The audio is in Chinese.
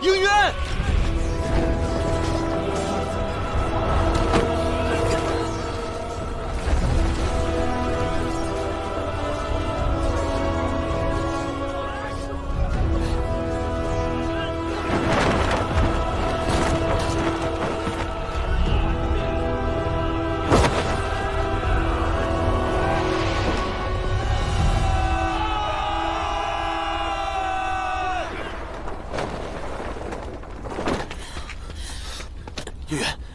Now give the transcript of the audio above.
应渊。月。月